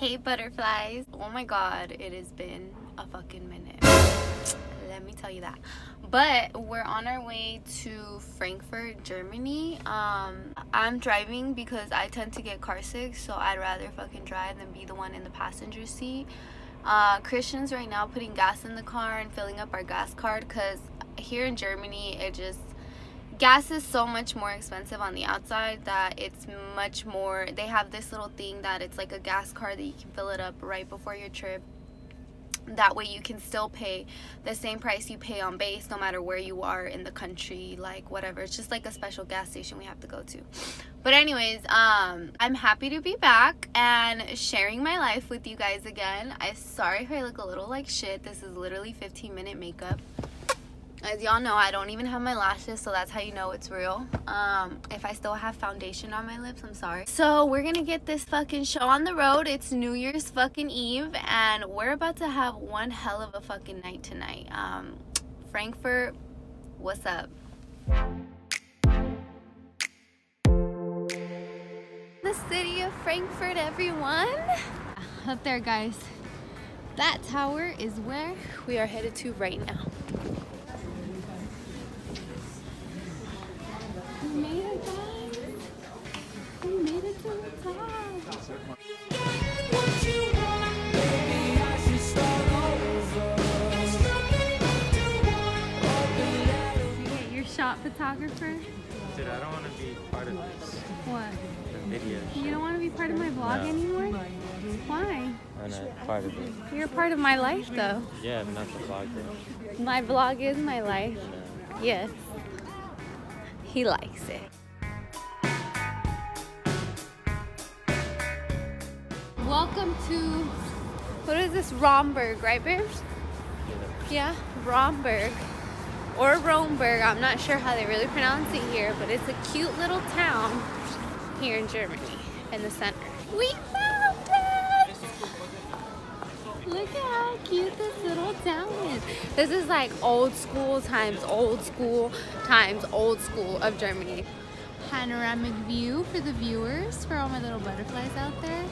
Hey butterflies. Oh my god, it has been a fucking minute. Let me tell you that. But we're on our way to Frankfurt, Germany. Um, I'm driving because I tend to get car sick, so I'd rather fucking drive than be the one in the passenger seat. Uh, Christian's right now putting gas in the car and filling up our gas card because here in Germany, it just gas is so much more expensive on the outside that it's much more they have this little thing that it's like a gas card that you can fill it up right before your trip. That way you can still pay the same price you pay on base no matter where you are in the country like whatever. It's just like a special gas station we have to go to. But anyways um i'm happy to be back and sharing my life with you guys again. I sorry if i look a little like shit. This is literally 15 minute makeup as y'all know i don't even have my lashes so that's how you know it's real. Um if i still have foundation on my lips i'm sorry. So we're gonna get this fucking show on the road. It's new year's fucking eve and we're about to have one hell of a fucking night tonight. Um frankfurt what's up? The city of frankfurt everyone. Up there guys. That tower is where we are headed to right now We made it, guys. We made it to the top. Get your shot photographer. Dude, I don't want to be part of this What? The video. You don't want to be part of my vlog No. anymore? Why? I'm not part of it. You're a part of my life, though. Yeah, I'm not the vlogger. My vlog is my life. No. Yes. He likes it. Welcome to, what is this? Romberg, right, babes? Yeah, Romberg. Or Romberg. I'm not sure how they really pronounce it here, but it's a cute little town here in Germany, in the center. We found it! Look at how cute this little town is. This is like old school times old school times old school of Germany. Panoramic view for the viewers, for all my little butterflies out there.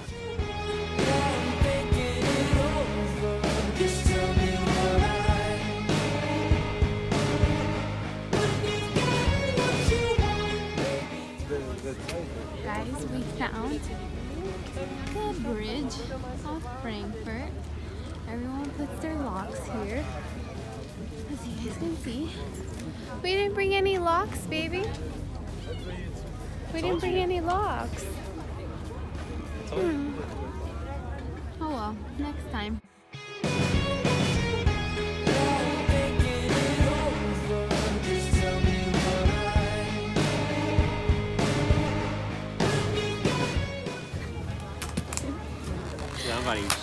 Guys, we found the bridge of Frankfurt. Everyone puts their locks here. As you guys can see. We didn't bring any locks, baby. We didn't bring any locks. Hmm. Oh well, next time.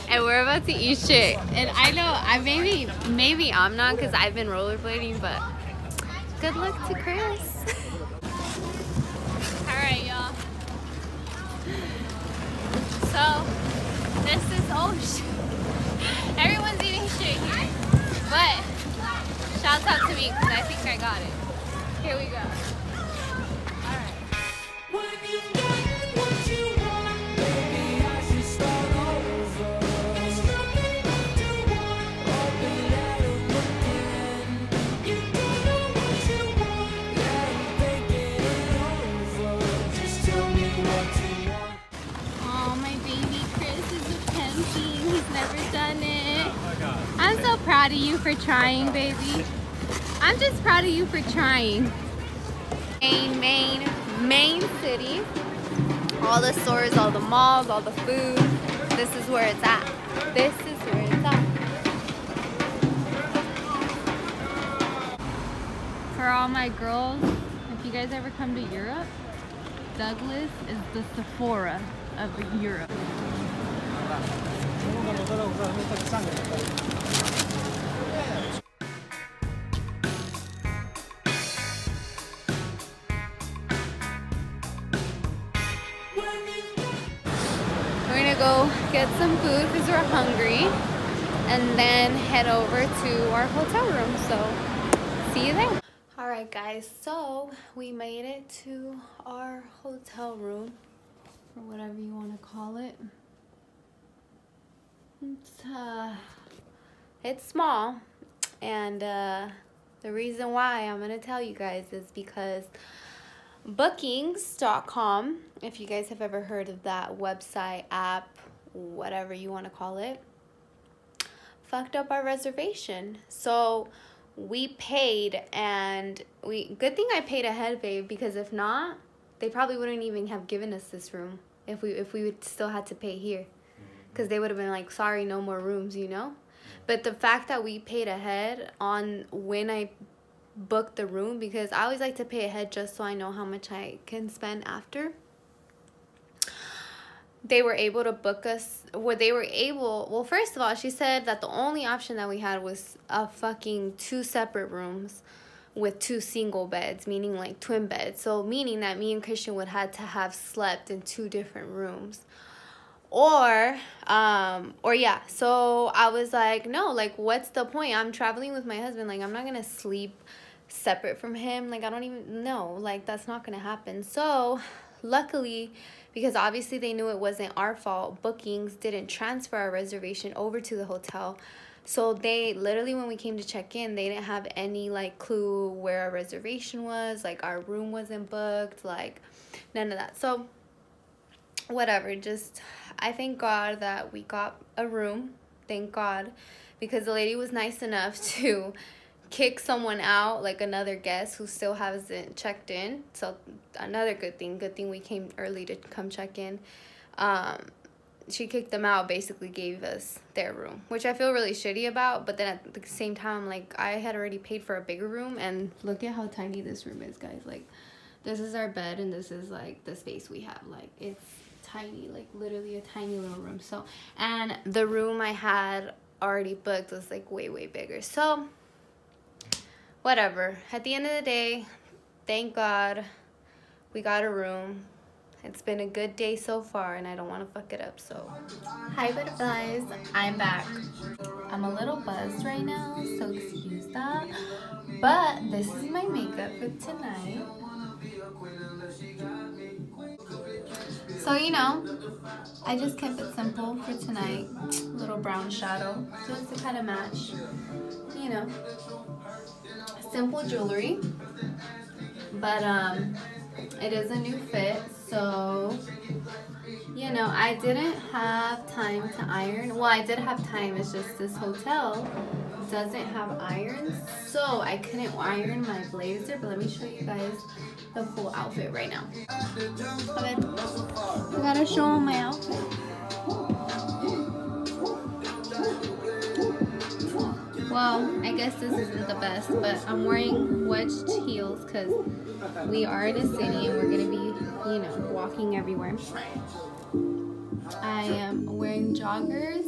And we're about to eat shit. And I know I maybe maybe I'm not because I've been rollerblading, but good luck to Chris. Got it. Here we go. Alright. Oh, my baby Chris is attempting. He's never done it. I'm so proud of you for trying, baby. I'm just proud of you for trying. Main, main, main city. All the stores, all the malls, all the food. This is where it's at. This is where it's at. For all my girls, if you guys ever come to Europe, Douglas is the Sephora of Europe. Go get some food because we're hungry and then head over to our hotel room. So see you there. All right, guys. So we made it to our hotel room or whatever you want to call it. It's, uh, it's small. And uh, the reason why I'm going to tell you guys is because bookings.com, if you guys have ever heard of that website, app, whatever you want to call it, fucked up our reservation. So we paid and we good thing I paid ahead, babe, because if not, they probably wouldn't even have given us this room if we if we would still had to pay here. Mm-hmm. Cuz they would have been like, "Sorry, no more rooms," you know? But the fact that we paid ahead on when I booked the room because I always like to pay ahead just so I know how much I can spend after. They were able to book us where they were able well first of all she said that the only option that we had was a fucking two separate rooms with two single beds meaning like twin beds. So meaning that me and christian would had to have slept in two different rooms. Or um or yeah so i was like no like what's the point? I'm traveling with my husband. Like i'm not gonna sleep separate from him like i don't even know like that's not gonna happen so luckily because obviously they knew it wasn't our fault. Bookings didn't transfer our reservation over to the hotel. So they literally when we came to check in, they didn't have any like clue where our reservation was, like our room wasn't booked, like none of that. So whatever, just I thank God that we got a room. Thank God because the lady was nice enough to kick someone out, like another guest who still hasn't checked in. So another good thing. Good thing we came early to come check in. Um, she kicked them out. Basically, gave us their room, which I feel really shitty about. But then at the same time, like I had already paid for a bigger room, and look at how tiny this room is, guys. Like, this is our bed, and this is like the space we have. Like, it's tiny, like literally a tiny little room. So, and the room I had already booked was like way way bigger. So whatever. At the end of the day, thank God we got a room. It's been a good day so far and I don't want to fuck it up, so. Hi butterflies, I'm back. I'm a little buzzed right now, so excuse that. But this is my makeup for tonight. So, you know, I just kept it simple for tonight. Little brown shadow, just to kind of match, you know, simple jewelry. But um, it is a new fit, so you know, I didn't have time to iron. Well, I did have time. It's just this hotel doesn't have irons, so I couldn't iron my blazer. But let me show you guys the full outfit right now. Okay. I gotta show them my outfit. Well, I guess this isn't the best, but I'm wearing wedged heels because we are in a city and we're gonna be, you know, walking everywhere. I am wearing joggers,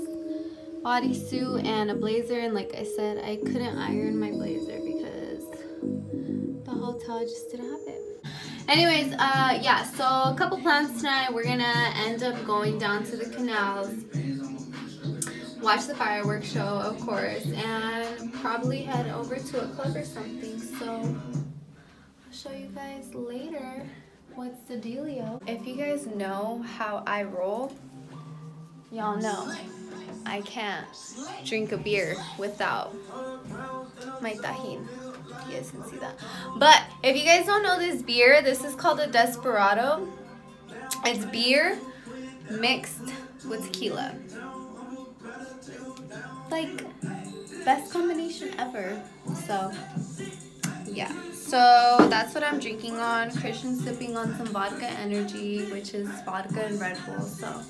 bodysuit, and a blazer. And like I said, I couldn't iron my blazer because the hotel just didn't have it. Anyways, uh, yeah, so a couple plans tonight. We're gonna end up going down to the canals, watch the fireworks show, of course, and probably head over to a club or something. So I'll show you guys later what's the dealio. If you guys know how I roll, y'all know I can't drink a beer without my Tajín you guys can see that. But if you guys don't know this beer, this is called a Desperado. It's beer mixed with tequila. Like, best combination ever. So, yeah. So that's what I'm drinking on. Christian's sipping on some vodka energy, which is vodka and Red Bull. So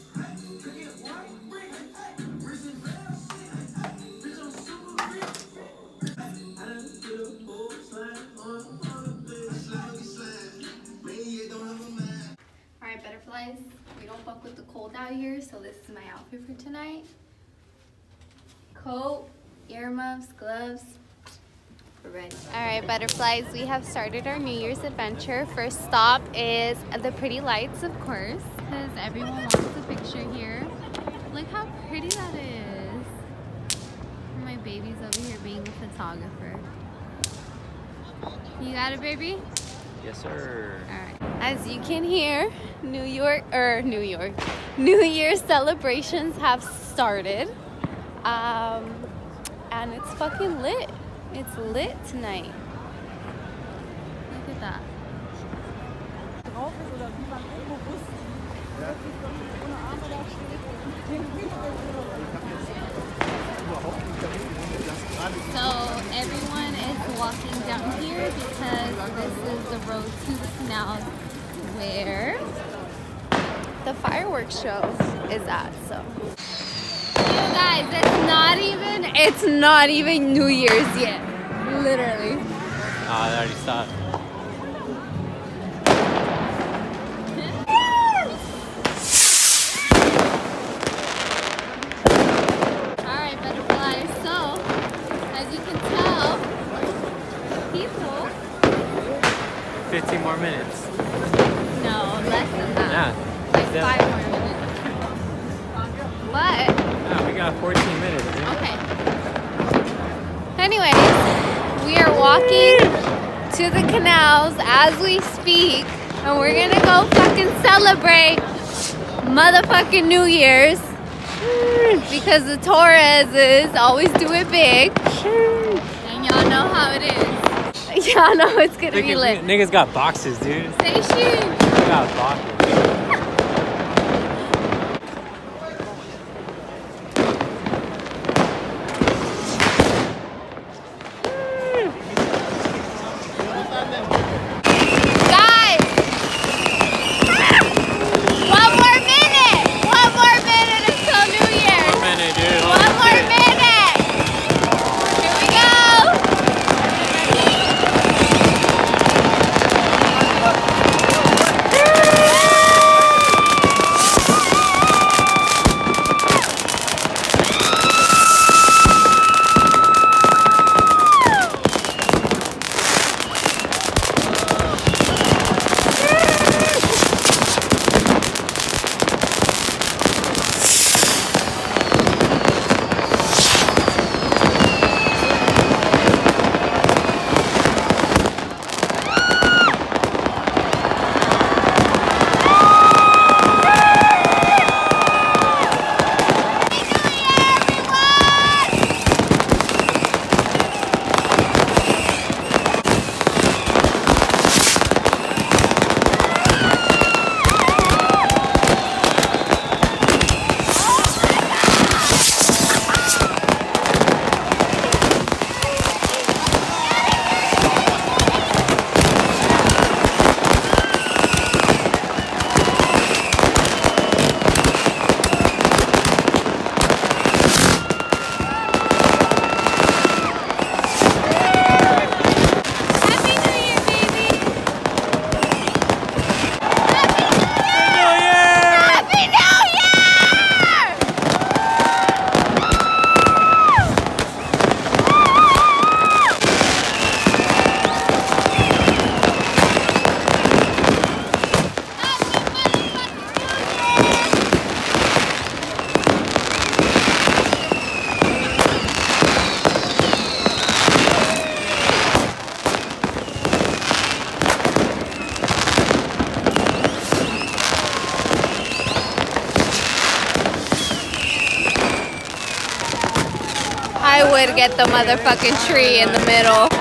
Alright, butterflies. We don't fuck with the cold out here, so this is my outfit for tonight. Coat, earmuffs, gloves. We're ready. All right, butterflies, we have started our New Year's adventure. First stop is the pretty lights, of course, because everyone wants a picture here. Look how pretty that is. My baby's over here being a photographer. You got it, baby? Yes, sir. All right. As you can hear, New York or New York, New Year's celebrations have started. Um, and it's fucking lit. It's lit tonight. Look at that. So everyone is walking down here because this is the road to the canals where the fireworks show is at. So guys, it's not even it's not even New Year's yet. Literally. Ah, oh, they already stopped. Alright, butterflies. So, as you can tell, people 15 more minutes. no less than that. Yeah. Like five Yeah, 14 minutes. Okay. Anyways, we are walking to the canals as we speak, and we're gonna go fucking celebrate motherfucking New Year's because the Torreses always do it big, and y'all know how it is. Y'all know it's gonna be Niggas, lit. niggas got boxes, dude. Say shoot. They got boxes. Would get the motherfucking tree in the middle.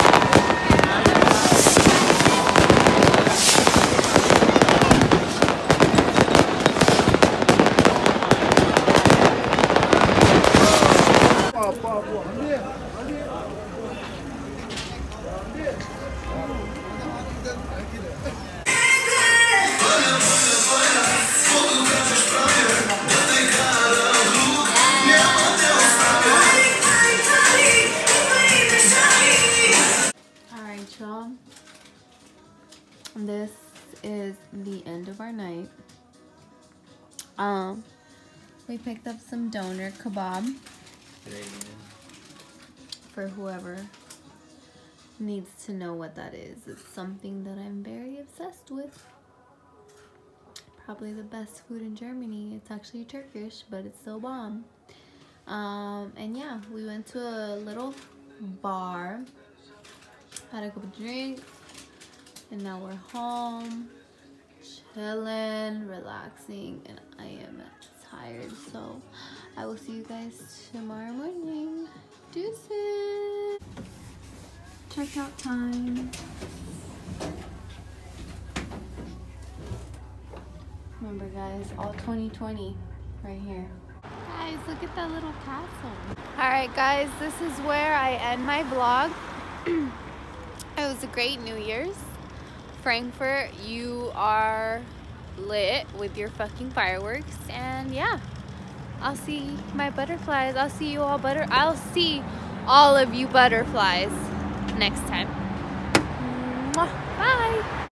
The end of our night. Um, we picked up some doner kebab for whoever needs to know what that is. It's something that I'm very obsessed with. Probably the best food in Germany. It's actually Turkish, but it's so bomb. Um, and yeah, we went to a little bar, had a couple drinks, and now we're home, chilling, relaxing, and I am tired. So I will see you guys tomorrow morning. Deuces. Checkout time. Remember guys, all 2020 right here. Guys, look at that little castle. Alright guys, this is where I end my vlog. it was a great New Year's. Frankfurt, you are lit with your fucking fireworks and yeah. I'll see my butterflies. I'll see you all butter I'll see all of you butterflies next time.